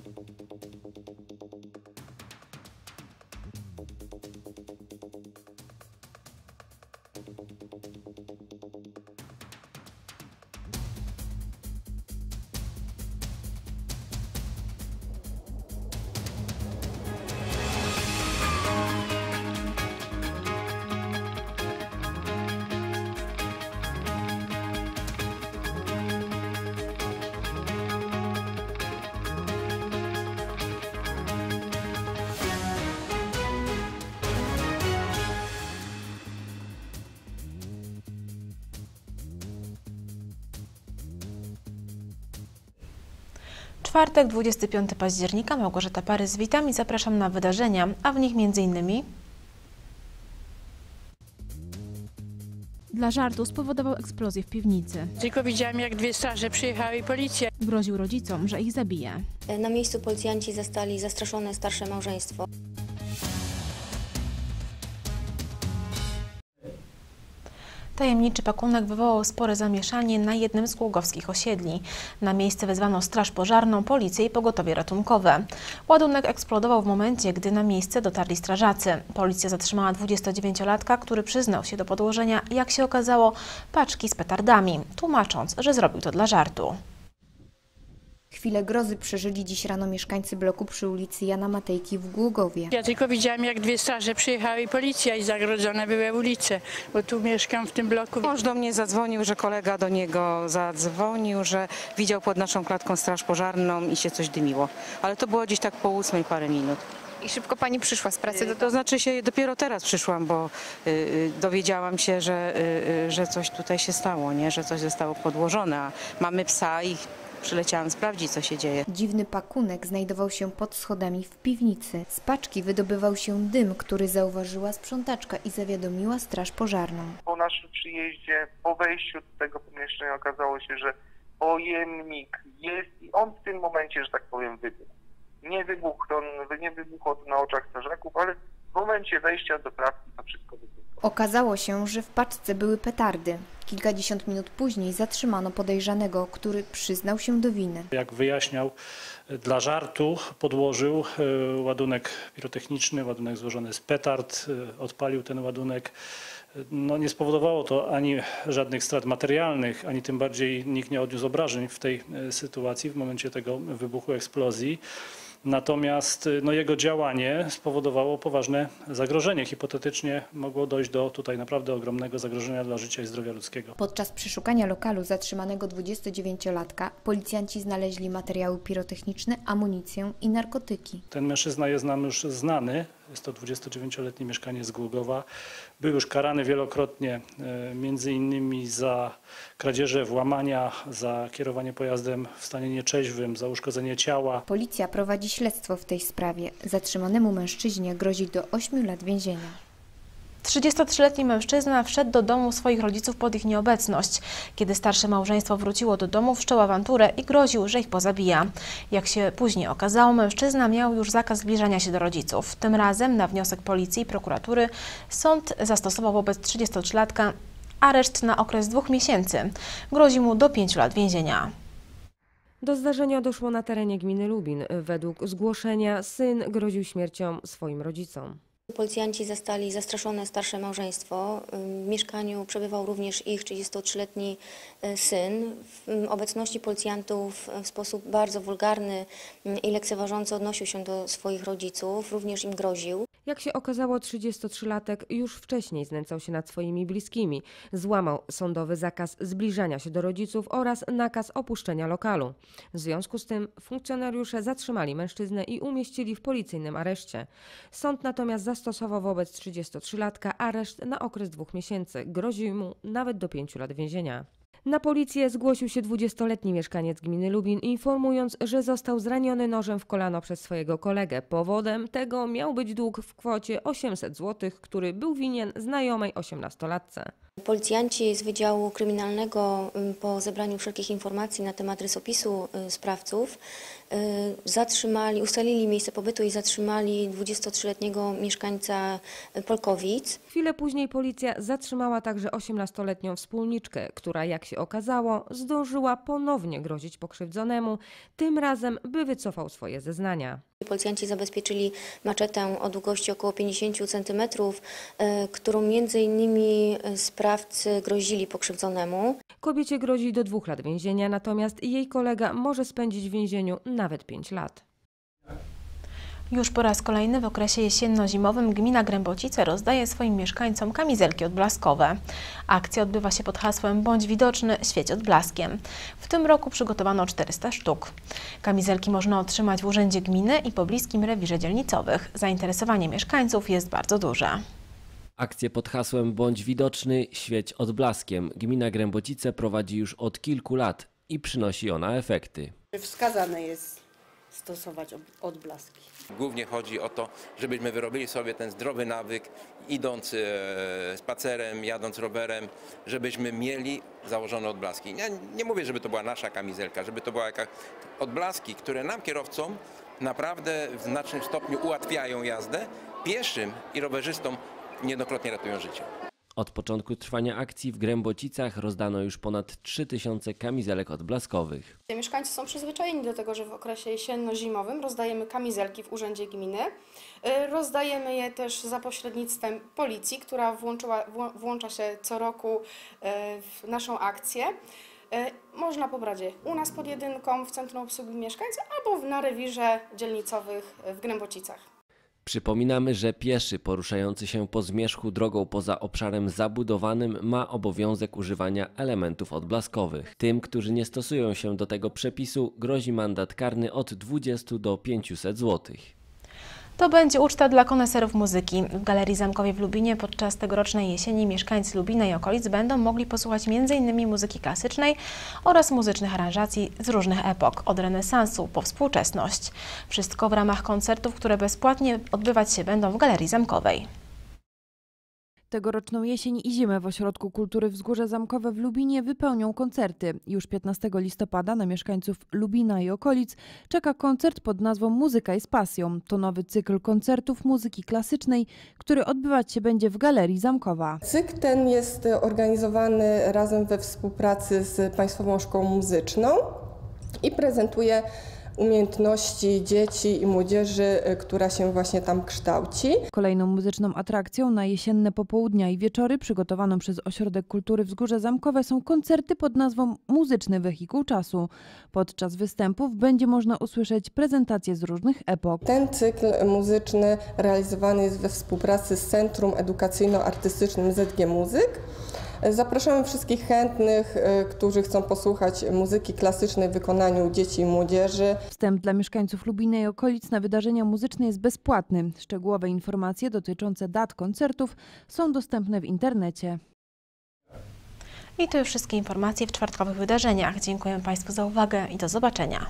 ポテトポテトポテトポテトポテトポテトポテトポテト。Czwartek, 25 października, Małgorzata Parys, witam i zapraszam na wydarzenia, a w nich m.in. Dla żartu spowodował eksplozję w piwnicy. Tylko widziałam, jak dwie straże przyjechały i policja. Groził rodzicom, że ich zabije. Na miejscu policjanci zastali zastraszone starsze małżeństwo. Tajemniczy pakunek wywołał spore zamieszanie na jednym z głogowskich osiedli. Na miejsce wezwano straż pożarną, policję i pogotowie ratunkowe. Ładunek eksplodował w momencie, gdy na miejsce dotarli strażacy. Policja zatrzymała 29-latka, który przyznał się do podłożenia, jak się okazało, paczki z petardami, tłumacząc, że zrobił to dla żartu. Chwilę grozy przeżyli dziś rano mieszkańcy bloku przy ulicy Jana Matejki w Gługowie. Ja tylko widziałam, jak dwie straże przyjechały i policja i zagrodzone były ulice, bo tu mieszkam w tym bloku. Mąż do mnie zadzwonił, że kolega do niego zadzwonił, że widział pod naszą klatką straż pożarną i się coś dymiło. Ale to było gdzieś tak po ósmej parę minut. I szybko pani przyszła z pracy do To znaczy się dopiero teraz przyszłam, bo y, y, dowiedziałam się, że, y, że coś tutaj się stało, nie? że coś zostało podłożone. A mamy psa i przyleciałam sprawdzić, co się dzieje. Dziwny pakunek znajdował się pod schodami w piwnicy. Z paczki wydobywał się dym, który zauważyła sprzątaczka i zawiadomiła straż pożarną. po naszym przyjeździe, po wejściu do tego pomieszczenia okazało się, że pojemnik jest i on w tym momencie, że tak powiem, wybuchł. Nie wybuchł, to on, nie wybuchło to na oczach strażaków, ale w momencie wejścia do pracy to wszystko wybuchło. Okazało się, że w paczce były petardy. Kilkadziesiąt minut później zatrzymano podejrzanego, który przyznał się do winy. Jak wyjaśniał, dla żartu podłożył e, ładunek pirotechniczny, ładunek złożony z petard, e, odpalił ten ładunek. No, nie spowodowało to ani żadnych strat materialnych, ani tym bardziej nikt nie odniósł obrażeń w tej e, sytuacji, w momencie tego wybuchu eksplozji. Natomiast e, no, jego działanie spowodowało poważne zagrożenie. Hipotetycznie mogło dojść do tutaj naprawdę ogromnego zagrożenia dla życia i zdrowia ludzkiego. Podczas przeszukania lokalu zatrzymanego 29-latka policjanci znaleźli materiały pirotechniczne, amunicję i narkotyki. Ten mężczyzna jest nam już znany. Jest to 29-letni mieszkaniec z Głogowa. Był już karany wielokrotnie, e, między innymi za kradzieże, włamania, za kierowanie pojazdem w stanie nieczeźwym, za uszkodzenie ciała. Policja prowadzi śledztwo w tej sprawie. Zatrzymanemu mężczyźnie grozi do 8 lat więzienia. 33-letni mężczyzna wszedł do domu swoich rodziców pod ich nieobecność. Kiedy starsze małżeństwo wróciło do domu, wszczął awanturę i groził, że ich pozabija. Jak się później okazało, mężczyzna miał już zakaz zbliżania się do rodziców. Tym razem, na wniosek policji i prokuratury, sąd zastosował wobec 33-latka areszt na okres dwóch miesięcy. Grozi mu do pięciu lat więzienia. Do zdarzenia doszło na terenie gminy Lubin. Według zgłoszenia syn groził śmiercią swoim rodzicom. Policjanci zastali zastraszone starsze małżeństwo. W mieszkaniu przebywał również ich 33-letni y, syn. W obecności policjantów w sposób bardzo wulgarny i lekceważący odnosił się do swoich rodziców, również im groził. Jak się okazało, 33-latek już wcześniej znęcał się nad swoimi bliskimi. Złamał sądowy zakaz zbliżania się do rodziców oraz nakaz opuszczenia lokalu. W związku z tym funkcjonariusze zatrzymali mężczyznę i umieścili w policyjnym areszcie. Sąd natomiast zastosował wobec 33-latka areszt na okres dwóch miesięcy. Grozi mu nawet do pięciu lat więzienia. Na policję zgłosił się 20-letni mieszkaniec gminy Lubin, informując, że został zraniony nożem w kolano przez swojego kolegę. Powodem tego miał być dług w kwocie 800 zł, który był winien znajomej 18-latce. Policjanci z Wydziału Kryminalnego ym, po zebraniu wszelkich informacji na temat rysopisu y, sprawców y, zatrzymali, ustalili miejsce pobytu i zatrzymali 23-letniego mieszkańca y, Polkowic. Chwilę później policja zatrzymała także 18-letnią wspólniczkę, która jak się okazało zdążyła ponownie grozić pokrzywdzonemu, tym razem by wycofał swoje zeznania. Policjanci zabezpieczyli maczetę o długości około 50 cm, którą między innymi y, sprawcy grozili pokrzywdzonemu. Kobiecie grozi do dwóch lat więzienia, natomiast jej kolega może spędzić w więzieniu nawet 5 lat. Już po raz kolejny w okresie jesienno-zimowym gmina Grębocice rozdaje swoim mieszkańcom kamizelki odblaskowe. Akcja odbywa się pod hasłem Bądź widoczny, świeć odblaskiem. W tym roku przygotowano 400 sztuk. Kamizelki można otrzymać w urzędzie gminy i pobliskim rewirze dzielnicowych. Zainteresowanie mieszkańców jest bardzo duże. Akcję pod hasłem Bądź widoczny, świeć odblaskiem gmina Grębocice prowadzi już od kilku lat i przynosi ona efekty. Wskazane jest stosować odblaski. Głównie chodzi o to, żebyśmy wyrobili sobie ten zdrowy nawyk, idąc e, spacerem, jadąc rowerem, żebyśmy mieli założone odblaski. Ja nie mówię, żeby to była nasza kamizelka, żeby to była jakaś odblaski, które nam kierowcom naprawdę w znacznym stopniu ułatwiają jazdę, pieszym i rowerzystom niejednokrotnie ratują życie. Od początku trwania akcji w Grębocicach rozdano już ponad 3000 kamizelek odblaskowych. Mieszkańcy są przyzwyczajeni do tego, że w okresie jesienno-zimowym rozdajemy kamizelki w Urzędzie Gminy. Y, Rozdajemy je też za pośrednictwem policji, która włącza się co roku y, w naszą akcję. Y, Można pobrać je u nas pod jedynką w Centrum Obsługi Mieszkańców albo na rewirze dzielnicowych w Grębocicach. Przypominamy, że pieszy poruszający się po zmierzchu drogą poza obszarem zabudowanym ma obowiązek używania elementów odblaskowych. Tym, którzy nie stosują się do tego przepisu, grozi mandat karny od 20 do 500 złotych. To będzie uczta dla koneserów muzyki. W Galerii Zamkowej w Lubinie podczas tegorocznej jesieni mieszkańcy Lubina i okolic będą mogli posłuchać m.in. muzyki klasycznej oraz muzycznych aranżacji z różnych epok, od renesansu po współczesność. Wszystko w ramach koncertów, które bezpłatnie odbywać się będą w Galerii Zamkowej. Tegoroczną jesień i zimę w Ośrodku Kultury Wzgórze Zamkowe w Lubinie wypełnią koncerty. Już 15 listopada na mieszkańców Lubina i okolic czeka koncert pod nazwą Muzyka jest pasją. To nowy cykl koncertów muzyki klasycznej, który odbywać się będzie w Galerii Zamkowa. Cykl ten jest organizowany razem we współpracy z Państwową Szkołą Muzyczną i prezentuje umiejętności dzieci i młodzieży, y, która się właśnie tam kształci. Kolejną muzyczną atrakcją na jesienne popołudnia i wieczory przygotowaną przez Ośrodek Kultury Wzgórze Zamkowe są koncerty pod nazwą Muzyczny Wehikuł Czasu. Podczas występów będzie można usłyszeć prezentacje z różnych epok. Ten cykl muzyczny realizowany jest we współpracy z Centrum Edukacyjno-Artystycznym ZG Muzyk. Zapraszamy wszystkich chętnych, y, którzy chcą posłuchać muzyki klasycznej w wykonaniu dzieci i młodzieży. Wstęp dla mieszkańców Lubina i okolic na wydarzenia muzyczne jest bezpłatny. Szczegółowe informacje dotyczące dat koncertów są dostępne w internecie. I to już wszystkie informacje w czwartkowych wydarzeniach. Dziękuję Państwu za uwagę i do zobaczenia.